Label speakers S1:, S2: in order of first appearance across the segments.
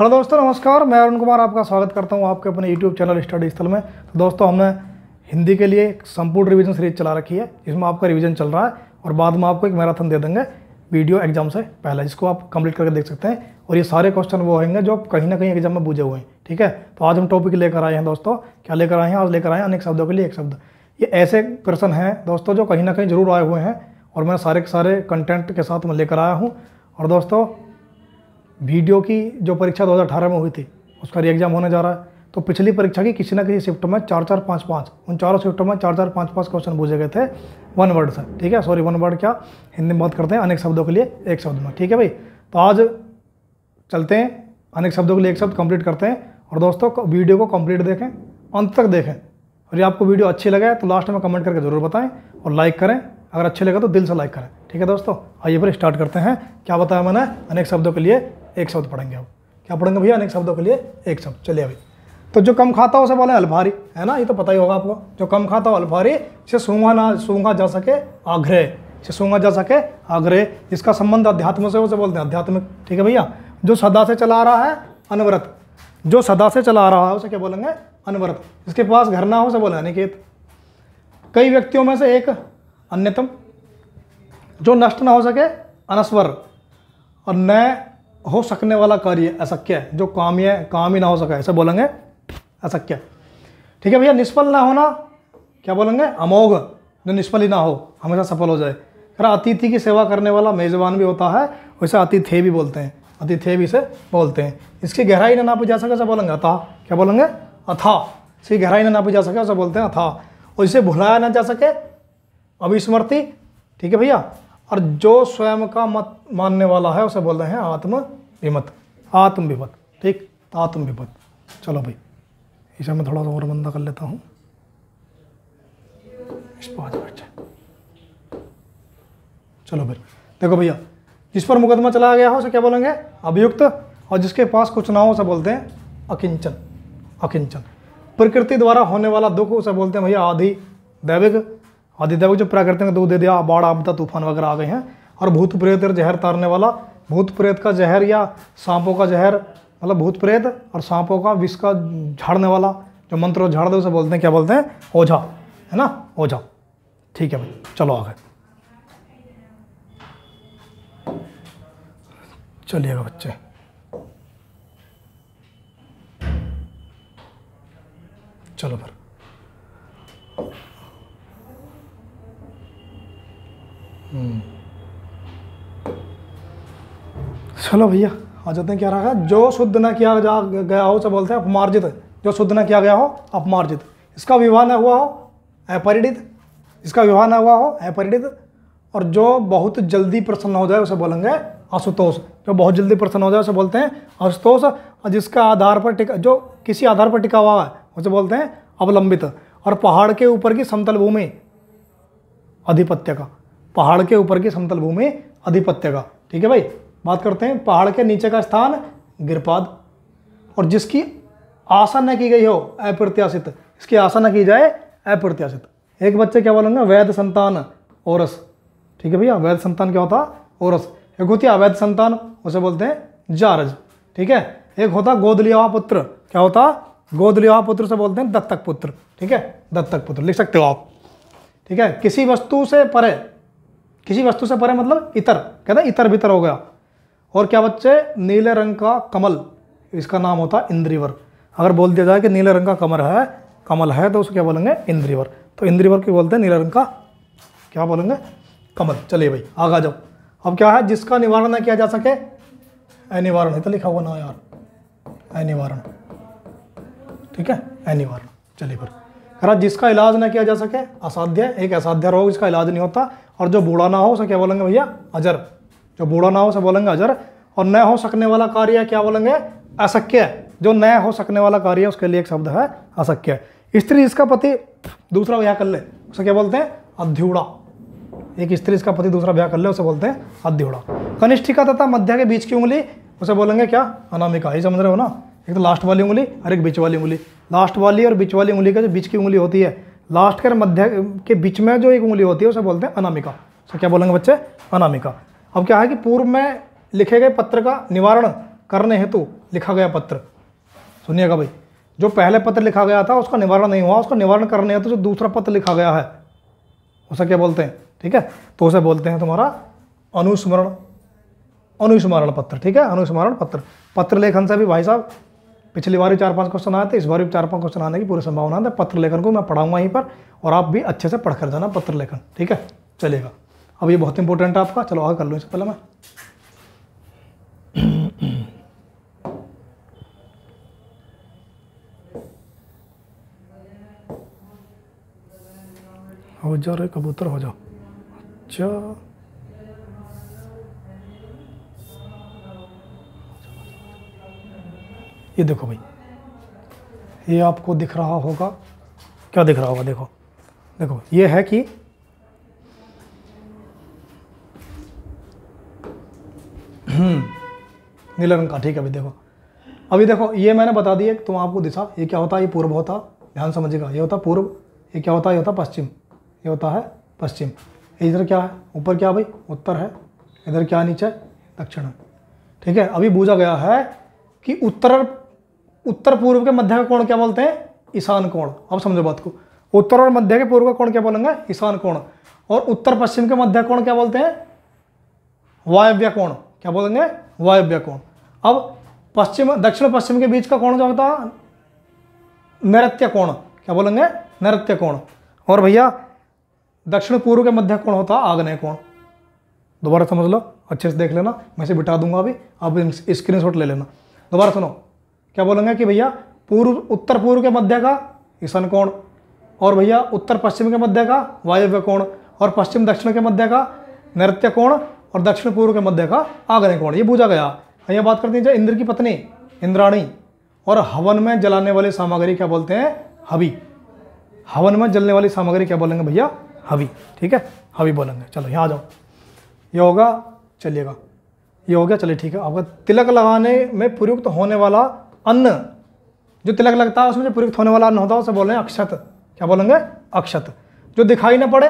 S1: Hello दोस्तों, नमस्कार। मैं अरुण कुमार आपका स्वागत करता हूँ आपके अपने यूट्यूब चैनल स्टडी स्थल में। तो दोस्तों, हमने हिंदी के लिए एक संपूर्ण रिवीजन सीरीज़ चला रखी है, जिसमें आपका रिवीजन चल रहा है और बाद में आपको एक मैराथन दे देंगे वीडियो एग्ज़ाम से पहले, जिसको आप कंप्लीट करके देख सकते हैं। और ये सारे क्वेश्चन वो होंगे जो कहीं ना कहीं एग्ज़ाम में पूछे हुए हैं, ठीक है? तो आज हम टॉपिक लेकर आए हैं दोस्तों। क्या लेकर आए हैं? आज लेकर आए हैं अनेक शब्दों के लिए एक शब्द। ये ऐसे प्रश्न हैं दोस्तों, जो कहीं ना कहीं ज़रूर आए हुए हैं और मैं सारे के सारे कंटेंट के साथ मैं लेकर आया हूँ। और दोस्तों वीडियो की जो परीक्षा 2018 में हुई थी, उसका री एग्ज़ाम होने जा रहा है। तो पिछली परीक्षा की किसी न किसी शिफ्ट में चार चार पाँच पाँच, उन चारों शिफ्टों में चार चार पाँच पाँच क्वेश्चन पूछे गए थे। वन वर्ड से ठीक है? सॉरी वन वर्ड क्या? हिंदी में बात करते हैं, अनेक शब्दों के लिए एक शब्द में, ठीक है भाई? तो आज चलते हैं, अनेक शब्दों के लिए एक शब्द कंप्लीट करते हैं। और दोस्तों वीडियो को कंप्लीट देखें, अंत तक देखें। और ये आपको वीडियो अच्छी लगे तो लास्ट में कमेंट करके ज़रूर बताएँ और लाइक करें। अगर अच्छे लगे तो दिल से लाइक करें, ठीक है दोस्तों? आइए फिर स्टार्ट करते हैं। क्या बताया मैंने? अनेक शब्दों के लिए एक शब्द पढ़ेंगे अब। क्या पढ़ेंगे भैया? अनेक शब्दों के लिए एक शब्द। चलिए अभी। तो जो कम खाता हो उसे बोले अल्फारी है ना? ये तो पता ही होगा आपको। जो कम खाता हो अल्फारी इसे सूंघा ना, सूंघा जा सके आग्रह इसे सूंघा जा सके आग्रह। जिसका संबंध अध्यात्म से उसे बोलते हैं आध्यात्मिक ठीक है भैया? जो सदा से चला आ रहा है, अनवरत। जो सदा से चला आ रहा है, उसे क्या बोलेंगे? अनवरत। जिसके पास घर ना हो, उसे बोले अनिकेत। कई व्यक्तियों में से एक अन्यतम, जो नष्ट ना हो सके, अनस्वर। और न हो सकने वाला कार्य असक्य जो काम्य काम ही ना हो सके, ऐसे बोलेंगे? असक्य ठीक है भैया, निष्फल ना होना, क्या बोलेंगे? अमोघ, जो निष्फल ही ना हो, हमेशा सफल हो जाए। फिर अतिथि की सेवा करने वाला मेज़बान भी होता है, वैसे अतिथे भी बोलते हैं, अतिथे भी से बोलते हैं। इसकी गहराई ना नापी जा सके, ऐसा बोलेंगे? अथा, क्या बोलेंगे? अथा। इसकी गहराई ना नापी जा सके, ऐसा बोलते हैं, अथा। और इसे भुलाया ना जा सके, अविस्मृति। ठीक है भैया? और जो स्वयं का मत मानने वाला है, उसे बोलते हैं आत्म विमत। आत्म विमत, ठीक? आत्म विमत। चलो भाई, इसे मैं थोड़ा सा और बंदा कर लेता हूँ। चलो। भाई, देखो भैया, जिस पर मुकदमा चलाया गया हो, उसे क्या बोलेंगे? अभियुक्त, और जिसके पास कुछ ना हो, उसे बोलते हैं अकिंचन। अकिंचन। प्रकृति द्वारा होने वाला दुख, उसे बोलते हैं भैया आधि दैविक। आदि दैविक जो प्राकृतिक दूध दे दिया, बाढ़ आपदा तूफ़ान वगैरह आ गए हैं। और भूत प्रेत और जहर तारने वाला, भूत प्रेत का जहर या सांपों का जहर मतलब भूत प्रेत और सांपों का विष का झाड़ने वाला, जो मंत्र झाड़ दे उसे बोलते हैं, क्या बोलते हैं? ओझा, है ना? ओझा। ठीक है भाई, चलो आगे। चलिएगा बच्चे। चलो फिर। चलो भैया, आ जाते हैं क्या रहा है? जो शुद्ध न किया जा गया हो, उसे बोलते हैं अपमार्जित। जो शुद्ध न किया गया हो, अपमार्जित। इसका विवाह न हुआ हो अपरिणित इसका विवाह न हुआ हो अपरिणित और जो बहुत जल्दी प्रसन्न हो जाए, उसे बोलेंगे आशुतोष जो बहुत जल्दी प्रसन्न हो जाए, उसे बोलते हैं आशुतोष और जिसका आधार पर टिका, जो किसी आधार पर टिका हुआ है, उसे बोलते हैं अवलंबित। और पहाड़ के ऊपर की समतल भूमि, आधिपत्य का। पहाड़ के ऊपर की समतल भूमि अधिपत्य का। ठीक है भाई? बात करते हैं, पहाड़ के नीचे का स्थान गिरपाद। और जिसकी आशा न की गई हो, अप्रत्याशित, इसकी आशा न की जाए, अप्रत्याशित। एक बच्चे क्या बोलेंगे? वैध संतान, औरस। ठीक है भैया? वैध संतान क्या होता? ओरस एक होती है अवैध संतान, उसे बोलते हैं जारज। ठीक है? एक होता गोद लिया हुआ पुत्र क्या होता? गोद लिया हुआ पुत्र से बोलते हैं दत्तक पुत्र। ठीक है? दत्तक पुत्र। लिख सकते हो आप। ठीक है? किसी वस्तु से परे किसी वस्तु से परे मतलब इतर, कहते हैं इतर भीतर हो गया। और क्या बच्चे? नीले रंग का कमल, इसका नाम होता है इंद्रीवर। अगर बोल दिया जाए कि नीले रंग का कमर है, कमल है तो उसको क्या बोलेंगे? इंद्रीवर। तो इंद्रीवर की बोलते हैं नीले रंग का, क्या बोलेंगे? कमल। चलिए भाई, आगा जाओ। अब क्या है? जिसका निवारण न किया जा सके, अनिवारण। है तो लिखा हुआ ना यार। अनिवारण। ठीक है? अनिवारण। चलिए फिर। जिसका इलाज ना किया जा सके, असाध्य। एक असाध्य रोग जिसका इलाज नहीं होता और जो बूढ़ा ना हो उसे क्या बोलेंगे भैया? अजर। जो बूढ़ा ना हो उसे बोलेंगे अजर। और न हो सकने वाला कार्य क्या बोलेंगे? असक्य। जो न हो सकने वाला कार्य उसके लिए एक शब्द है, असक्य। स्त्री इसका पति दूसरा ब्याह कर ले, उसे क्या बोलते हैं? अध्यूड़ा। एक स्त्री इसका पति दूसरा ब्याह कर ले, उसे बोलते हैं अध्यूड़ा। कनिष्ठिका तथा मध्य के बीच की उंगली, उसे बोलेंगे क्या? अनामिका। ही समझ रहे हो ना? एक तो लास्ट वाली उंगली और एक बीच वाली उंगली। लास्ट वाली और बीच वाली उंगली का जो बीच की उंगली होती है लास्ट के मध्य के बीच में जो एक उंगली होती है, उसे बोलते हैं अनामिका। तो क्या बोलेंगे बच्चे? अनामिका। अब क्या है कि पूर्व में लिखे गए पत्र का निवारण करने हेतु लिखा गया पत्र। सुनिएगा भाई। जो पहले पत्र लिखा गया था, उसका निवारण नहीं हुआ। उसका निवारण करने है तो जो दूसरा पत्र लिखा गया है, उसे क्या बोलते हैं? ठीक है? तो उसे बोलते हैं तुम्हारा अनुस्मरण। अनुस्मरण पत्र। ठीक है? अनुस्मरण पत्र। पत्र लेखन से भी भाई साहब पिछली बार भी चार पाँच क्वेश्चन आए थे, इस बार भी चार पाँच क्वेश्चन आने की पूरी संभावना है। पत्र लेखन को मैं पढ़ाऊँगा यहीं पर और आप भी अच्छे से पढ़ कर जाना पत्र लेखन, ठीक है? चलेगा। अब ये बहुत इंपॉर्टेंट है आपका, चलो आगे कर लो इससे पहले मैं। हो जा रहे कबूतर, हो जाओ। अच्छा। ये देखो भाई ये आपको दिख रहा होगा। क्या दिख रहा होगा? देखो देखो ये है कि हम्म, नीला रंग का ठीक है अभी देखो। अभी देखो ये मैंने बता दिया तुम आपको दिशा ये क्या होता है? ये पूर्व होता ध्यान समझिएगा। ये होता पूर्व ये क्या होता है? ये होता पश्चिम ये होता है पश्चिम। इधर क्या है? ऊपर क्या भाई? उत्तर है। इधर क्या नीचे दक्षिण है। ठीक है अभी बूझा गया है कि उत्तर उत्तर पूर्व के मध्य का कोण क्या बोलते हैं? ईशान कोण। अब समझो बात को। उत्तर और मध्य के पूर्व का कोण क्या बोलेंगे? ईशान कोण। और उत्तर पश्चिम के मध्य कोण क्या बोलते हैं? वायव्य कोण। क्या बोलेंगे? वायव्य कोण। अब पश्चिम, दक्षिण पश्चिम के बीच का कोण जो होता नृत्य कोण। क्या बोलेंगे? नृत्य कोण। और भैया, दक्षिण पूर्व के मध्य कोण होता आग्नेय कोण। दोबारा समझ लो। अच्छे से देख लेना। मैं से बिठा दूँगा अभी। आप स्क्रीन शॉट ले लेना। दोबारा सुनो। क्या बोलेंगे कि भैया, पूर्व, उत्तर पूर्व के मध्य का ईशान कोण और भैया, उत्तर पश्चिम के मध्य का वायव्य कोण और पश्चिम दक्षिण के मध्य का नृत्य कोण और दक्षिण पूर्व के मध्य का आग्नेय कोण। ये पूछा गया। यहाँ बात करते हैं इंद्र की पत्नी, इंद्राणी। और हवन में जलाने वाली सामग्री क्या बोलते हैं? हवी। हवन में जलने वाली सामग्री क्या बोलेंगे भैया? हवी। ठीक है? हवी बोलेंगे। चलो, यहाँ आ जाओ। ये होगा, चलिएगा। ये हो गया, चलिए ठीक है। आपका तिलक लगाने में प्रयुक्त होने वाला अन्न, जो तिलक लगता है उसमें जो प्रयुक्त होने वाला अन्न होता है, उसे बोलेंगे अक्षत। क्या बोलेंगे? अक्षत। जो दिखाई ना पड़े,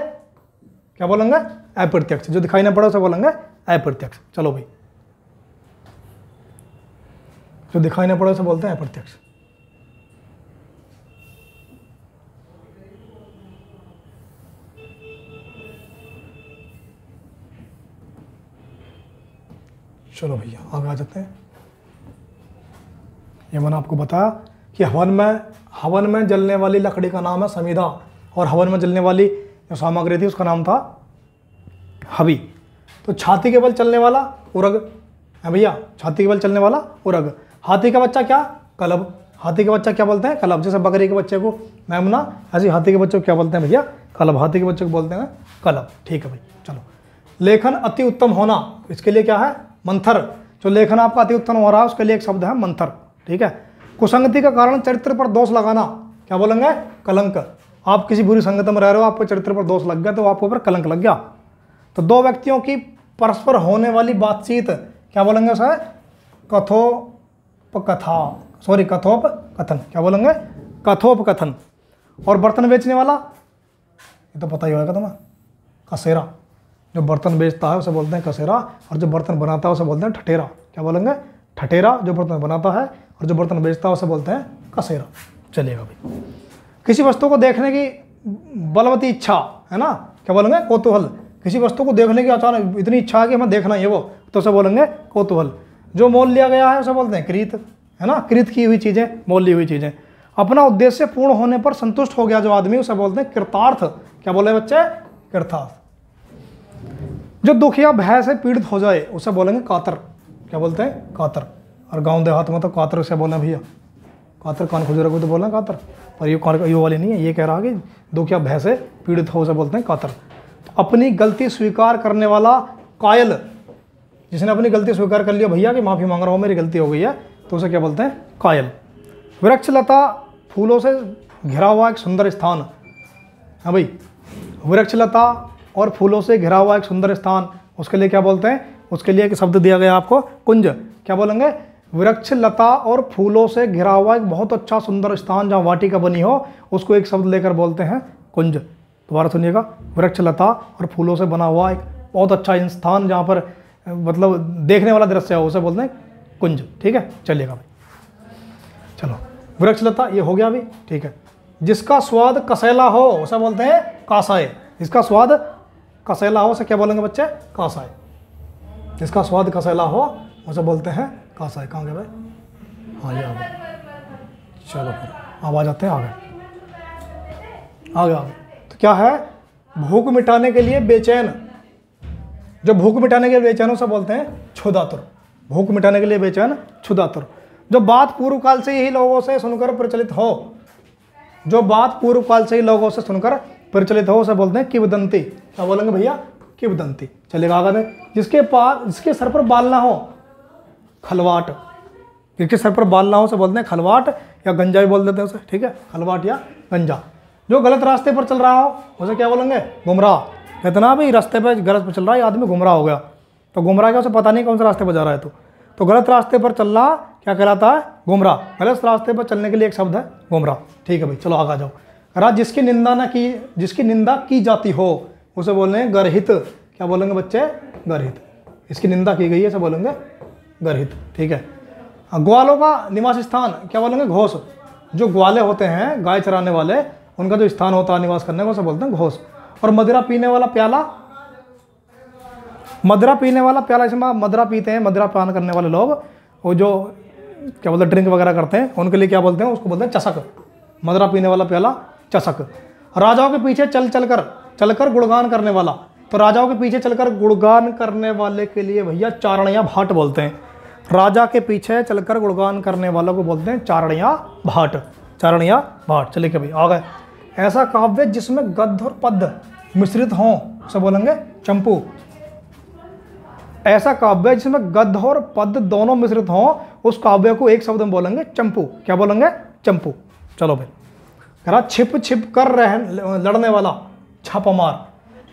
S1: क्या बोलेंगे? अप्रत्यक्ष। जो दिखाई ना पड़े, उसे बोलेंगे अप्रत्यक्ष। चलो भाई। जो दिखाई ना पड़े, उसे बोलते हैं अप्रत्यक्ष। चलो भैया, आगे आ जाते हैं। ये मैंने आपको बताया कि हवन में हवन में जलने वाली लकड़ी का नाम है समिधा और हवन में जलने वाली जो सामग्री थी, उसका नाम था हवी। तो छाती के बल चलने वाला उरग। है भैया, छाती के बल चलने वाला उरग। हाथी का बच्चा क्या? कलब। हाथी का बच्चा क्या बोलते हैं? कलब। जैसे बकरी के बच्चे को मैमना ऐसे हाथी के बच्चे को क्या बोलते हैं भैया? कलब। हाथी के बच्चे को बोलते हैं कलब। ठीक है भाई चलो। लेखन अति उत्तम होना, इसके लिए क्या है? मंथर। जो लेखन आपका अति उत्तम हो रहा है, उसके लिए एक शब्द है मंथर। ठीक है? कुसंगति का कारण चरित्र पर दोष लगाना। क्या बोलेंगे? कलंक। आप किसी बुरी संगत में रह रहे हो, आपको चरित्र पर दोष लग गया तो आपके ऊपर कलंक लग गया। तो दो व्यक्तियों की परस्पर होने वाली बातचीत, क्या बोलेंगे सर कथोप कथा सॉरी कथोप कथन क्या बोलेंगे? कथोप कथन और बर्तन बेचने वाला? ये तो पता ही होगा तुम्हें। कसेरा। जो बर्तन बेचता है, उसे बोलते हैं कसेरा। और जो बर्तन बनाता है, उसे बोलते हैं ठटेरा। क्या बोलेंगे? ठटेरा, जो बर्तन बनाता है और जो बर्तन बेचता है, उसे बोलते हैं कसेरा। चलिएगा भाई। किसी वस्तु को देखने की बलवती इच्छा, है ना? क्या बोलेंगे? कौतूहल। किसी वस्तु को देखने की अचानक इतनी इच्छा है कि हमें देखना ही है वो तो उसे बोलेंगे कौतूहल। जो मोल लिया गया है, उसे बोलते हैं कृत, है ना? कृत की हुई चीज़ें, मोल ली हुई चीज़ें। अपना उद्देश्य पूर्ण होने पर संतुष्ट हो गया जो आदमी, उसे बोलते हैं कृतार्थ। क्या बोले बच्चे? कृतार्थ। जो दुख या भय से पीड़ित हो जाए, उसे बोलेंगे कातर। क्या बोलते हैं? कातर। और गाँव देहात में तो कातर से बोलना भैया, कातर कान खुजरा को तो बोलना कातर, पर ये कान ये वाली नहीं है, ये कह रहा कि दुख या भय से पीड़ित हो उसे बोलते हैं कातर। तो अपनी गलती स्वीकार करने वाला कायल, जिसने अपनी गलती स्वीकार कर लिया, भैया, कि माफ़ी मांग रहा हूँ, मेरी गलती हो गई है। तो उसे क्या बोलते हैं? कायल। वृक्षलता फूलों से घिरा हुआ एक सुंदर स्थान। हाँ भाई वृक्षलता और फूलों से घिरा हुआ एक सुंदर स्थान, उसके लिए क्या बोलते हैं? उसके लिए एक शब्द दिया गया आपको, कुंज। क्या बोलेंगे? वृक्ष लता और फूलों से घिरा हुआ एक बहुत अच्छा सुंदर स्थान जहाँ वाटिका बनी हो, उसको एक शब्द लेकर बोलते हैं कुंज। दोबारा सुनिएगा वृक्ष लता और फूलों से बना हुआ एक बहुत अच्छा स्थान जहाँ पर मतलब देखने वाला दृश्य है, उसे बोलते हैं कुंज। ठीक है? चलिएगा भाई। चलो, वृक्षलता, ये हो गया अभी। ठीक है। जिसका स्वाद कसैला हो, उसे बोलते हैं कासाए। जिसका स्वाद कसैला हो, उसे क्या बोलेंगे बच्चे? कासाय जिसका स्वाद कसैला हो, उसे बोलते हैं कासाय कहाँ गए भाई? हाँ ये आ गए। चलो फिर अब आ जाते हैं आगे आगे आगे तो क्या है? भूख मिटाने के लिए बेचैन। जो भूख मिटाने के लिए बेचैन उसे बोलते हैं क्षुदातुर भूख मिटाने के लिए बेचैन क्षुदातुर जो बात पूर्व काल से ही लोगों से सुनकर प्रचलित हो, जो बात पूर्व काल से ही लोगों से सुनकर प्रचलित हो, उसे बोलते हैं किवदंती। क्या बोलेंगे भैया? किवदंती। चलेगा आगे। जिसके पास, जिसके सर पर बाल ना हो खलवाट। जिसके सर पर बाल ना हो, उसे बोलते हैं खलवाट, या गंजा भी बोल देते हैं उसे, ठीक है? खलवाट या गंजा। जो गलत रास्ते पर चल रहा हो, उसे क्या बोलेंगे? गुमराह। कहते ना भाई, रास्ते पर गलत पर चल रहा है आदमी गुमराह हो गया। तो गुमराह क्या, उसे पता नहीं कौन से रास्ते पर जा रहा है तो। तो गलत रास्ते पर चलना क्या कहलाता है? गुमराह। गलत रास्ते पर चलने के लिए एक शब्द है, गुमराह। ठीक है भाई, चलो आगे जाओ। राज जिसकी निंदा ना की, जिसकी निंदा की जाती हो, उसे बोल रहे हैं गर्हित। क्या बोलेंगे बच्चे? गर्हित। इसकी निंदा की गई है, उसे बोलेंगे गर्हित, ठीक है? ग्वालों का निवास स्थान, क्या बोलेंगे? घोष। जो ग्वाले होते हैं, गाय चराने वाले, उनका जो स्थान होता है निवास करने का, उसे बोलते हैं घोष। और मदिरा पीने वाला प्याला? मदरा पीने वाला प्याला, इसमें मदरा पीते हैं, मदरा पान करने वाले लोग, वो जो, क्या बोलते हैं, ड्रिंक वगैरह करते हैं, उनके लिए क्या बोलते हैं, उसको बोलते हैं चषक मदरा पीने वाला प्याला चषक राजाओं के पीछे चल चल कर चलकर गुणगान करने वाला। तो राजाओं के पीछे चलकर गुणगान करने वाले के लिए भैया चारण या भाट बोलते हैं। राजा के पीछे चलकर गुणगान करने वालों को बोलते हैं चारणिया भाट चारणिया भाट। चलिए कभी, आ गए। ऐसा काव्य जिसमें गद्य और पद्य मिश्रित हों, उसे बोलेंगे चंपू। ऐसा काव्य जिसमें गद्य और पद्य दोनों मिश्रित हों, उस काव्य को एक शब्द में बोलेंगे चंपू। क्या बोलेंगे? चंपू। चलो भाई कह रहा, छिप छिप कर रह, लड़ने वाला छापामार।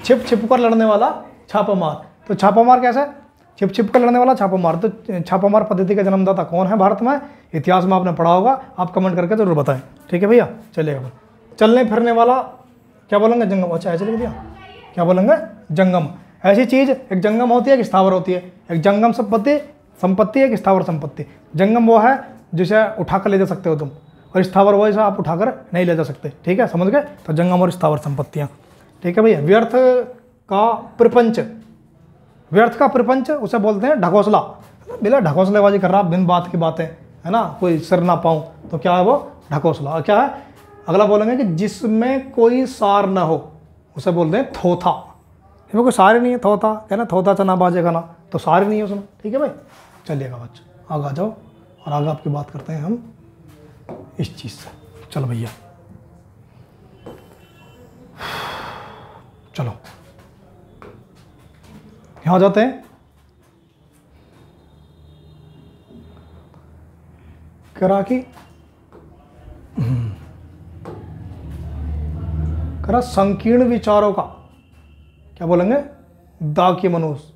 S1: छिप छिप कर लड़ने वाला छापामार। तो छापामार कैसे छिप छिप कर लड़ने वाला, छापामार तो छापामार पद्धति का जन्मदाता कौन है भारत में? इतिहास में आपने पढ़ा होगा, आप कमेंट करके ज़रूर बताएँ। ठीक है भैया? चलिएगा चलने फिरने वाला, क्या बोलेंगे? जंगम। अच्छा ऐसे लिख दिया। क्या बोलेंगे? जंगम। ऐसी चीज़, एक जंगम होती है एक स्थावर होती है। एक जंगम संपत्ति संपत्ति एक स्थावर संपत्ति। जंगम वो है जिसे उठा कर ले जा सकते हो तुम। और स्थावर वो है आप उठाकर नहीं ले जा सकते। ठीक है? समझ गए? तो जंगम और स्थावर संपत्तियाँ। ठीक है भैया? व्यर्थ का प्रपंच। व्यर्थ का प्रपंच, उसे बोलते हैं ढकोसला। बिना ढकोसलेबाजी कर रहा, बिन बात की बातें, है ना? कोई सिर ना पाऊँ तो क्या है वो? ढकोसला। क्या है? अगला बोलेंगे कि जिसमें कोई सार ना हो, उसे बोलते हैं थोथा। इसमें कोई सारे नहीं है, थोथा। क्या ना थोथा चना बाजेगा ना तो सारे नहीं है उसमें। ठीक है भाई? चलिएगा बच्चा, आगे आ जाओ, और आगे आपकी बात करते हैं हम इस चीज़ से। चलो भैया। चलो। यहाँ जाते हैं। करा की करा संकीर्ण विचारों का। क्या बोलेंगे? दाक्य मनुष्य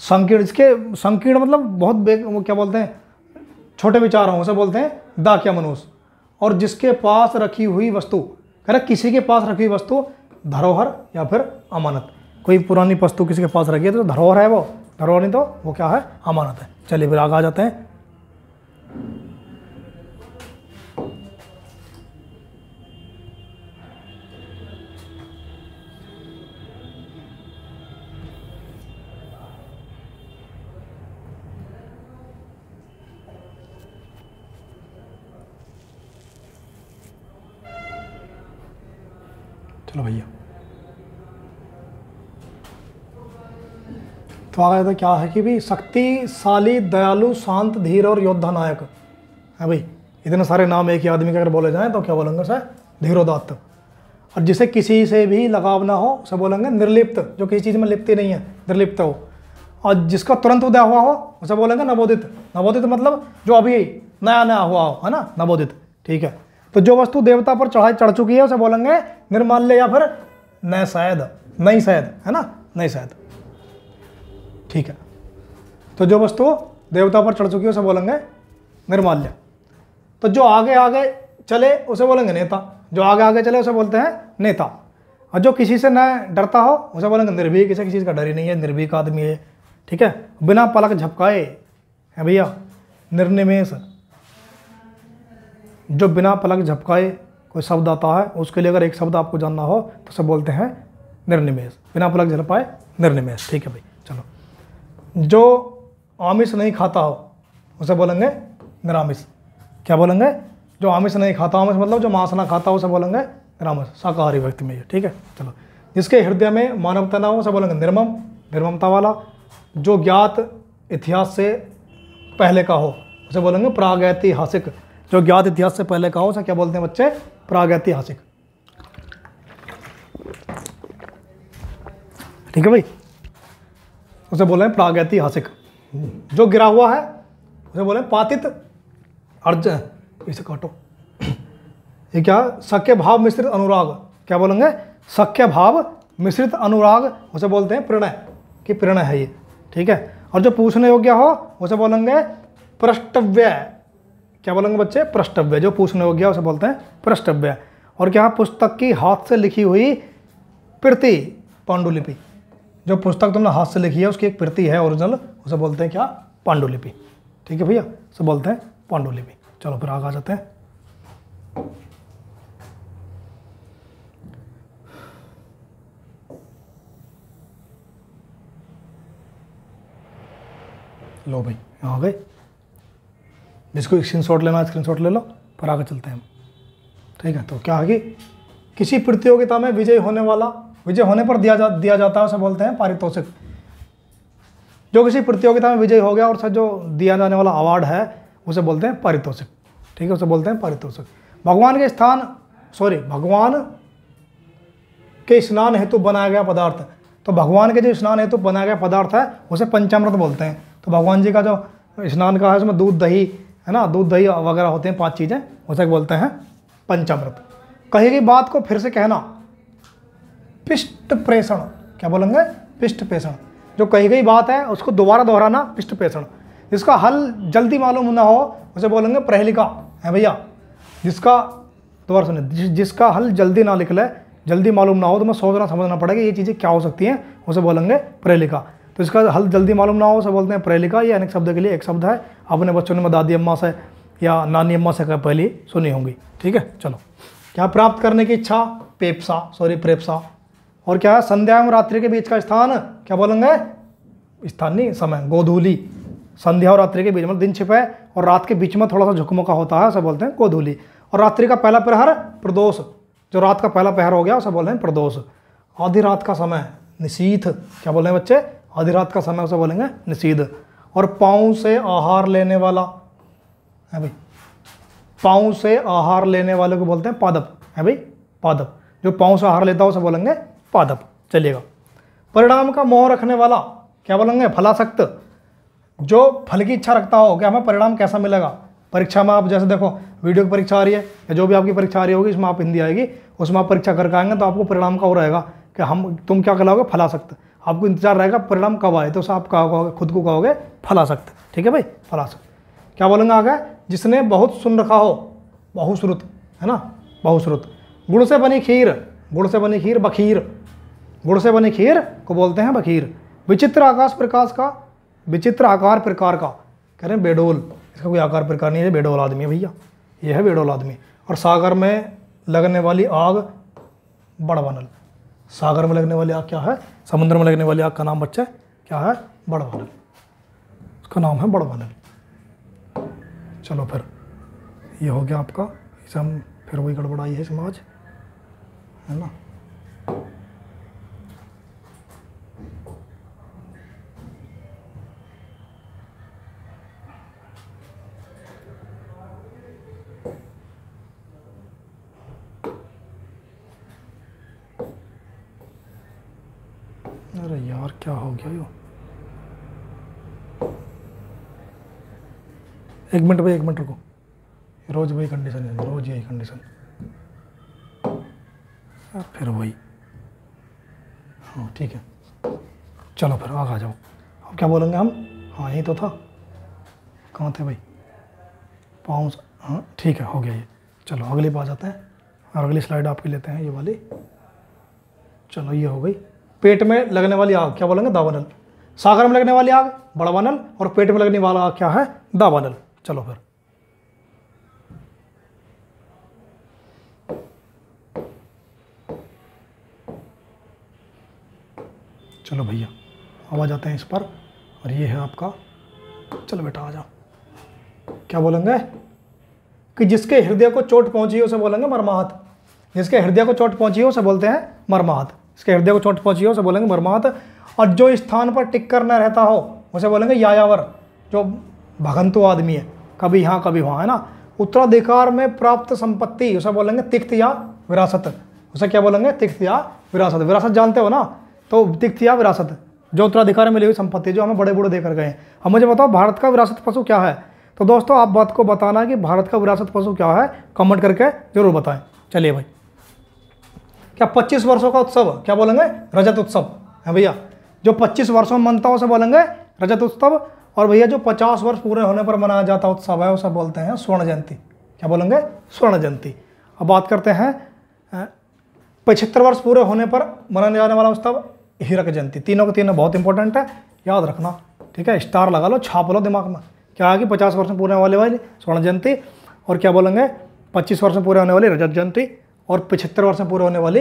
S1: संकीर्ण इसके, संकीर्ण मतलब बहुत वो क्या बोलते हैं? छोटे विचार हों उसे बोलते हैं, दाक्य मनुष्य और जिसके पास रखी हुई वस्तु, कह रहा किसी के पास रखी हुई वस्तु, धरोहर या फिर अमानत। कोई पुरानी वस्तु किसी के पास रखी है तो धरोहर है वो। धरोहर नहीं तो वो क्या है? अमानत है। चलिए फिर आगे आ जाते हैं। चलो भैया। तो आगे तो क्या है कि भी शक्तिशाली, दयालु, शांत, धीर और योद्धा नायक। है भाई, इतने सारे नाम एक ही आदमी के अगर बोले जाएँ तो क्या बोलेंगे सर धीरोदात्त। और जिसे किसी से भी लगाव ना हो, उसे बोलेंगे निर्लिप्त, जो किसी चीज़ में लिप्त नहीं है, निर्लिप्त हो। और जिसका तुरंत उदय हुआ हो, उसे बोलेंगे नवोदित। नवोदित मतलब जो अभी नया नया हुआ हो, है ना? नवोदित, ठीक है? तो जो वस्तु देवता पर चढ़ाई चढ़ चुकी है, उसे बोलेंगे निर्माल्य या फिर नए शायद, नई शायद, है ना? नई शायद। ठीक है। तो जो वस्तु देवता पर चढ़ चुकी है, उसे बोलेंगे निर्माल्य। तो जो आगे आगे चले, उसे बोलेंगे नेता। जो आगे आगे चले, उसे बोलते हैं नेता। और जो किसी से न डरता हो, उसे बोलेंगे निर्भीक। किसी किसी का डर ही नहीं है, निर्भीक आदमी है। ठीक है? बिना पलक झपकाए। है भैया? निर्निमेश। जो बिना पलक झपकाए कोई शब्द आता है, उसके लिए अगर एक शब्द आपको जानना हो तो उसे बोलते हैं निर्निमेश। बिना पलक झपकाए निर्निमेश। ठीक है भाई? चलो। जो आमिष नहीं खाता हो, उसे बोलेंगे निरामिष। क्या बोलेंगे? जो आमिष नहीं खाता आमिष मतलब जो मांस ना खाता हो, उसे बोलेंगे निरामिष। शाकाहारी व्यक्ति में ये, ठीक है? चलो। जिसके हृदय में मानवता ना हो, उसे बोलेंगे निर्मम, निर्ममता वाला। जो ज्ञात इतिहास से पहले का हो, उसे बोलेंगे प्रागैतिहासिक। जो ज्ञात इतिहास से पहले का हो, उसे क्या बोलते हैं बच्चे? प्रागैतिहासिक। ठीक है भाई? उसे बोले हैं प्रागैतिहासिक जो गिरा हुआ है, उसे बोले पातित अर्ज़ इसे काटो। ये क्या? सख्य भाव मिश्रित अनुराग। क्या बोलेंगे? सख्य भाव मिश्रित अनुराग। उसे बोलते हैं प्रणय। कि प्रणय है ये। ठीक है? और जो पूछने योग्य हो, उसे बोलेंगे प्रष्टव्य। क्या बोलेंगे बच्चे? प्रष्टव्य। जो पूछने योग्य उसे बोलते हैं प्रष्टव्य। और क्या? पुस्तक की हाथ से लिखी हुई प्रति पांडुलिपि। जो पुस्तक तुमने हाथ से लिखी है, उसकी एक प्रति है ओरिजिनल उसे बोलते हैं क्या? पांडुलिपि। ठीक है भैया? उसे बोलते हैं पांडुलिपि। चलो फिर आगे आ जाते हैं। लो भाई, यहाँ आ गए। जिसको स्क्रीन शॉट लेना स्क्रीन शॉट ले लो, फिर आगे चलते हैं हम। ठीक है तो क्या आगे किसी प्रतियोगिता में विजय होने वाला विजय होने पर दिया जा, दिया जाता है, उसे बोलते हैं पारितोषिक। जो किसी प्रतियोगिता में विजय हो गया और उसे जो दिया जाने वाला अवार्ड है, उसे बोलते हैं पारितोषिक। ठीक है, उसे बोलते हैं पारितोषिक। भगवान के स्थान सॉरी भगवान के स्नान हेतु बनाया गया पदार्थ। तो भगवान के जो स्नान हेतु बनाया गया पदार्थ है, उसे पंचामृत बोलते हैं। तो भगवान जी का जो स्नान का है, उसमें दूध, दही, है ना, दूध, दही वगैरह होते हैं, पाँच चीज़ें, उसे बोलते हैं पंचामृत। कही गई बात को फिर से कहना पिष्ट प्रेषण। क्या बोलेंगे? पिष्ट प्रेषण। जो कही गई बात है उसको दोबारा दोहराना पिष्ट प्रेषण। जिसका हल जल्दी मालूम ना हो उसे बोलेंगे प्रहलिका। है भैया? जिसका दोबारा सुनिए जिस, जिसका हल जल्दी ना निकले जल्दी मालूम ना हो तो मैं सोचना समझना पड़ेगा ये चीज़ें क्या हो सकती हैं उसे बोलेंगे प्रेलिका तो इसका हल जल्दी मालूम ना हो उसे बोलते हैं प्रहलिका। ये अनेक शब्द के लिए एक शब्द है। अपने बच्चों ने मैं दादी अम्मा से या नानी अम्मा से पहले सुनी होंगी। ठीक है? चलो। क्या प्राप्त करने की इच्छा? पेप्सा। सॉरी प्रेप्सा। और क्या है संध्या एवं रात्रि के बीच का स्थान? क्या बोलेंगे? स्थान नहीं, समय, गोधूली। संध्या और रात्रि के बीच में दिन छिपे और रात के बीच में थोड़ा सा झुकमुका होता है, उसे बोलते हैं गोधूली। और रात्रि का पहला प्रहर, प्रदोष। जो रात का पहला पहर हो गया, उसे बोलते हैं प्रदोष। आधी रात का समय, निशीथ। क्या बोल रहे हैं बच्चे? आधी रात का समय उसे बोलेंगे निशीध और पाँव से आहार लेने वाला, है भाई? पाँव से आहार लेने वाले को बोलते हैं पादप। है भाई? पादप। जो पाँव से आहार लेता है, उसे बोलेंगे पादप चलिएगा। परिणाम का मोह रखने वाला, क्या बोलेंगे? फलासक्त जो फल की इच्छा रखता हो, क्या हमें परिणाम कैसा मिलेगा? परीक्षा में आप जैसे देखो, वीडियो की परीक्षा आ रही है, या जो भी आपकी परीक्षा आ रही होगी, इसमें आप हिंदी आएगी, उसमें आप परीक्षा करके आएँगे तो आपको परिणाम का रहेगा कि हम, तुम क्या कहलाओगे? फलासक्त आपको इंतज़ार रहेगा, परिणाम कब आए? तो उसे आप कहोगे खुद को कहोगे फलासक्त ठीक है भाई? फलासक्त क्या बोलेंगे आगे? जिसने बहुत सुन रखा हो, बहुश्रुत, है ना? बहुश्रुत। गुड़ से बनी खीर गुड़ से बनी खीर बखीर। गुड़ से बनी खीर को बोलते हैं बखीर। विचित्र आकाश प्रकाश का, विचित्र आकार प्रकार का। कह रहे हैं, बेडोल। इसका कोई आकार प्रकार नहीं है, बेडोल आदमी है भैया। ये है बेडोल आदमी। और सागर में लगने वाली आग बड़वानल। सागर में लगने वाली आग क्या है? समुद्र में लगने वाली आग का नाम बच्चा क्या है? बड़वानल। उसका नाम है बड़वानल। चलो फिर, ये हो गया आपका। इसे हम फिर वही गड़बड़ाई है समाज। है ना? अरे यार, क्या हो गया यो? एक मिनट भाई, एक मिनट रुको। रोज वही कंडीशन है, रोज यही कंडीशन फिर वही। हाँ ठीक है। चलो फिर, आगे आ जाओ। अब क्या बोलेंगे हम? हाँ यही तो था। कहाँ थे भाई? पाँव हाँ ठीक है, हो गया ये। चलो, अगली बात जाते हैं। और अगली स्लाइड आपकी लेते हैं, ये वाली। चलो, ये हो गई। पेट में लगने वाली आग, क्या बोलेंगे? दावानल सागर में लगने वाली आग बड़वानल और पेट में लगने वाला आग क्या है? दावानल चलो फिर। चलो भैया आवाज़ आ जाते हैं इस पर, और ये है आपका। चलो बेटा, आ जाओ। क्या बोलेंगे? कि जिसके हृदय को चोट पहुँची है, उसे बोलेंगे मरमाहत। जिसके हृदय को चोट पहुँची है, उसे बोलते हैं मरमाहत। इसके हृदय को चोट पहुँची है, उसे बोलेंगे मरमाहत और जो स्थान पर टिक कर न रहता हो, उसे बोलेंगे, यायावर, जो भगंतु आदमी है, कभी यहाँ, कभी वहाँ, है ना? उत्तराधिकार में प्राप्त संपत्ति, उसे बोलेंगे, तिक्त या विरासत। उसे क्या बोलेंगे? तिक्त या विरासत। विरासत जानते हो ना? तो तिक्त या विरासत। जो उत्तराधिकार में मिली हुई संपत्ति, जो हमें बड़े बूढ़े देकर गए हैं। अब मुझे बताओ, भारत का विरासत पशु क्या है? तो दोस्तों, आप बात को बताना कि भारत का विरासत पशु क्या है? कमेंट करके ज़रूर बताएँ। चलिए भाई। क्या 25 वर्षों का उत्सव क्या बोलेंगे? रजत उत्सव है भैया। जो 25 वर्षों में मनता है उसे बोलेंगे, रजत उत्सव। और भैया, जो 50 वर्ष पूरे होने पर मनाया जाता उत्सव है, उसे बोलते हैं स्वर्ण जयंती। क्या बोलेंगे? स्वर्ण जयंती। अब बात करते हैं पचहत्तर वर्ष पूरे होने पर मनाने जाने वाला उत्सव हीरक जयंती। तीनों के तीनों बहुत इंपॉर्टेंट है, याद रखना। ठीक है? स्टार लगा लो, छाप लो दिमाग में। क्या आगे पचास वर्ष में पूरे होने वाली स्वर्ण जयंती? और क्या बोलेंगे? पच्चीस वर्ष पूरे होने वाली रजत जयंती। और पिछहत्तर वर्ष में पूरे होने वाली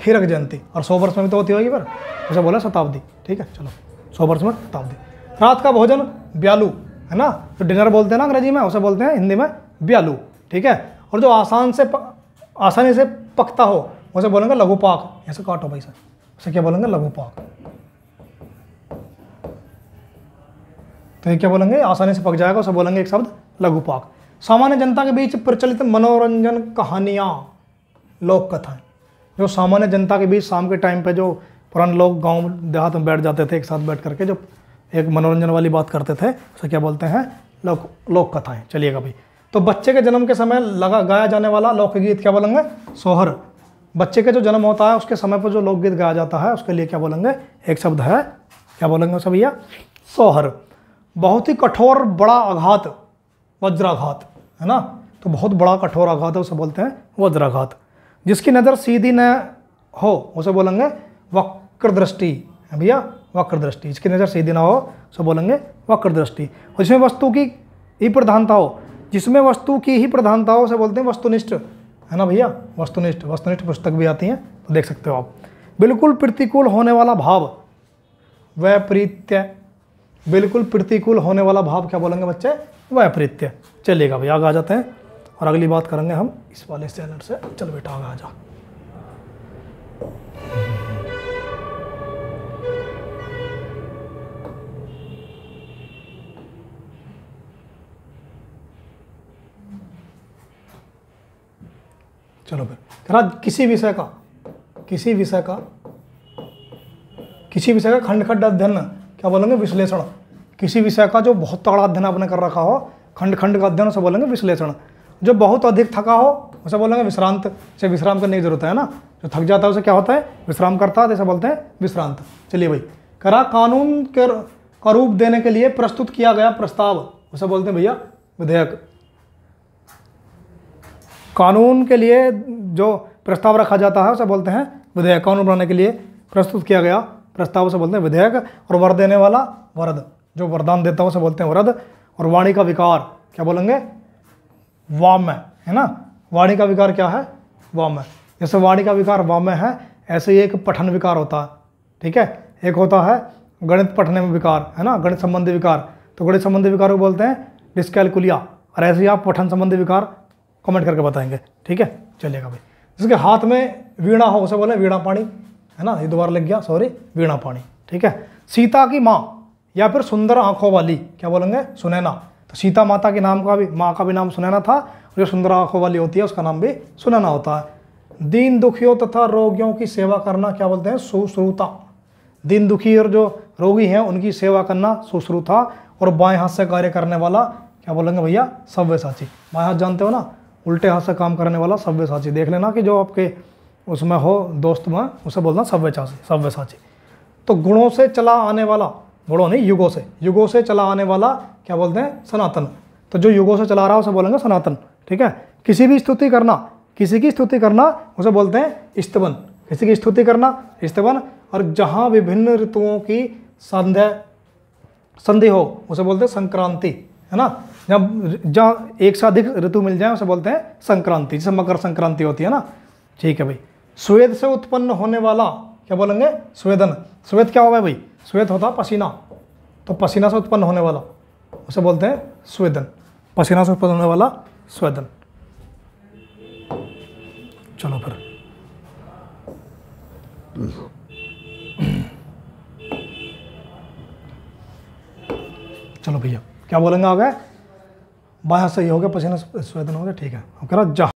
S1: हीरक जयंती। और सौ वर्ष में भी तो होती होगी पर उसे बोला शताब्दी। ठीक है चलो सौ वर्ष में शताब्दी। रात का भोजन ब्यालू है ना? जो डिनर बोलते हैं ना अंग्रेज़ी में उसे बोलते हैं हिंदी में ब्यालू। ठीक है? और जो आसान से प, आसानी से पकता हो उसे बोलेंगे लघु पाक। ऐसे काटो भाई सर उसे क्या बोलेंगे? लघु पाक। तो ये क्या बोलेंगे? आसानी से पक जाएगा उसे बोलेंगे एक शब्द लघु पाक। सामान्य जनता के बीच प्रचलित मनोरंजन कहानियाँ। लोक कथाएँ जो सामान्य जनता के बीच शाम के टाइम पे जो पुराने लोग गाँव देहात में बैठ जाते थे एक साथ बैठ करके जो एक मनोरंजन वाली बात करते थे, उसे क्या बोलते हैं? लोक लोक कथाएँ। चलिएगा भाई। तो बच्चे के जन्म के समय लगा, गाया जाने वाला लोकगीत क्या बोलेंगे? सोहर। बच्चे के जो जन्म होता है, उसके समय पर जो लोकगीत गाया जाता है, उसके लिए क्या बोलेंगे? एक शब्द है, क्या बोलेंगे उसे भैया? सोहर। बहुत ही कठोर, बड़ा आघात, वज्राघात, है ना? तो बहुत बड़ा कठोर आघात है, उसे बोलते हैं वज्राघात। जिसकी नज़र सीधी न हो, उसे बोलेंगे वक्र दृष्टि भैया वक्र दृष्टि जिसकी नज़र सीधी ना हो, उसे बोलेंगे वक्र दृष्टि जिसमें वस्तु की ही प्रधानता हो। जिसमें वस्तु की ही प्रधानता हो, उसे बोलते हैं वस्तुनिष्ठ। है ना भैया? वस्तुनिष्ठ। वस्तुनिष्ठ पुस्तक भी आती हैं तो देख सकते हो आप। बिल्कुल प्रतिकूल होने वाला भाव। वैपरीत्य। बिल्कुल प्रतिकूल होने वाला भाव क्या बोलेंगे बच्चे? वैपरीत्य। चलिएगा भाई आगे आ जाते हैं। और अगली बात करेंगे हम इस वाले चैनल से। चल बेटा, आगे आ जा। चलो फिर। कह किसी विषय का, किसी विषय का, किसी विषय का खंड खंड अध्ययन, क्या बोलेंगे, विश्लेषण। किसी विषय का जो बहुत तगड़ा अध्ययन आपने कर रखा हो खंड खंड का अध्ययन उसे बोलेंगे विश्लेषण। जो बहुत अधिक थका हो, उसे बोलेंगे विश्रांत। से विश्राम करने की ज़रूरत है ना? जो थक जाता है, उसे क्या होता है? विश्राम करता है, जैसे बोलते हैं, विश्रांत। चलिए भाई। करा कानून के का रूप देने के लिए प्रस्तुत किया गया प्रस्ताव। उसे बोलते हैं भैया, विधेयक। कानून के लिए जो प्रस्ताव रखा जाता है, उसे बोलते हैं विधेयक। कानून बनाने के लिए प्रस्तुत किया गया प्रस्ताव, उसे बोलते हैं विधेयक। और वर देने वाला, वरद। जो वरदान देता है, उसे बोलते हैं वरद। और वाणी का विकार। क्या बोलेंगे? वाम्य, है ना? वाणी का विकार क्या है? वाम्य। जैसे वाणी का विकार वाम्य है, ऐसे ही एक पठन विकार होता है। ठीक है? एक होता है गणित पढ़ने में विकार, है ना? गणित संबंधी विकार। तो गणित संबंधी विकार को बोलते हैं डिस्कैलकुलिया और ऐसे ही आप पठन संबंधी विकार कमेंट करके बताएँगे। ठीक है? चलिएगा भाई। जिसके हाथ में वीणा हो, उसे बोले वीणा पाणी है ना? ये दोबारा लग गया सॉरी वीणा पाणी ठीक है? सीता की माँ या फिर सुंदर आँखों वाली, क्या बोलेंगे? सुनैना। तो सीता माता के नाम का भी, माँ का भी नाम सुनाना था जो सुंदर आँखों वाली होती है, उसका नाम भी सुनाना होता है। दीन दुखियों तथा रोगियों की सेवा करना क्या बोलते हैं? सुश्रुता दीन दुखी और जो रोगी हैं, उनकी सेवा करना सुश्रुता और बाएँ हाथ से कार्य करने वाला, क्या बोलेंगे भैया? सव्य साची बाएँ हाथ जानते हो ना? उल्टे हाथ से काम करने वाला सव्य साची देख लेना कि जो आपके उसमें हो, दोस्त में, उसे बोलना सव्य चाची सव्य साची तो गुणों से चला आने वाला गुणों नहीं, युगों से। युगों से चला आने वाला, क्या बोलते हैं, सनातन। तो जो युगों से चला रहा है, उसे बोलेंगे सनातन, ठीक है? किसी भी स्तुति करना, किसी की स्तुति करना, उसे बोलते हैं स्तवन। किसी की स्तुति करना, स्तवन। और जहाँ विभिन्न ऋतुओं की संध्या, संधि हो, उसे बोलते हैं संक्रांति, है ना? जब जहाँ एक से अधिक ऋतु मिल जाए, उसे बोलते हैं संक्रांति, जैसे मकर संक्रांति होती है ना? ठीक है भाई। स्वेद से उत्पन्न होने वाला, क्या बोलेंगे? स्वेदन। स्वेद क्या होगा भाई? स्वेद होता पसीना। तो पसीना से उत्पन्न होने वाला, उसे बोलते हैं स्वेदन। पसीना से उत्पन्न होने वाला स्वेदन। चलो फिर। चलो भैया, क्या बोलेंगे आ गए बाया सही हो गया, पसीना स्वेदन हो गया ठीक है। हम कह रहा